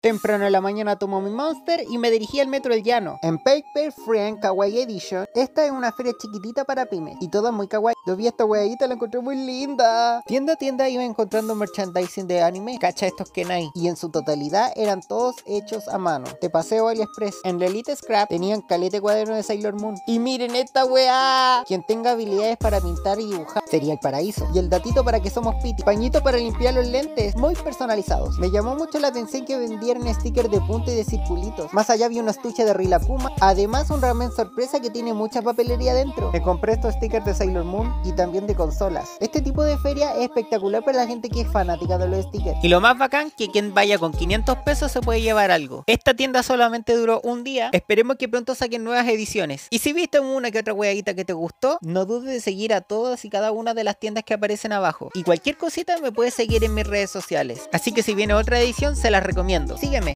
Temprano en la mañana tomo mi Monster y me dirigí al Metro El Llano. En Paper Friend Kawaii Edition, esta es una feria chiquitita para pymes y toda muy kawaii. Yo vi esta weadita, la encontré muy linda. Tienda a tienda iba encontrando merchandising de anime, cacha estos Kenai, y en su totalidad eran todos hechos a mano. De paseo AliExpress. En la Elite Scrap tenían calete cuaderno de Sailor Moon. Y miren esta weá. Quien tenga habilidades para pintar y dibujar sería el paraíso. Y el datito para que somos piti. Pañito para limpiar los lentes, muy personalizados. Me llamó mucho la atención que vendía un sticker de punta y de circulitos. Más allá había un estuche de Rilakuma. Además un ramen sorpresa que tiene mucha papelería dentro. Me compré estos stickers de Sailor Moon y también de consolas. Este tipo de feria es espectacular para la gente que es fanática de los stickers. Y lo más bacán que quien vaya con 500 pesos se puede llevar algo. Esta tienda solamente duró un día. Esperemos que pronto saquen nuevas ediciones. Y si viste una que otra hueadita que te gustó, no dudes de seguir a todas y cada una de las tiendas que aparecen abajo. Y cualquier cosita me puedes seguir en mis redes sociales. Así que si viene otra edición se las recomiendo. Sígueme.